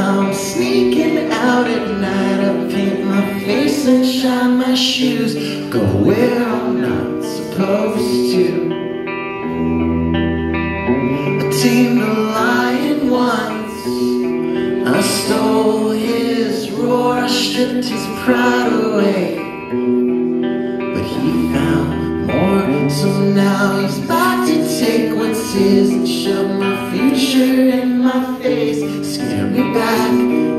I'm sneaking out at night. I paint my face and shine my shoes. Go where I'm not supposed to. I tamed a lion once. I stole his roar. I stripped his pride away. His and shove my future in my face. Scare me back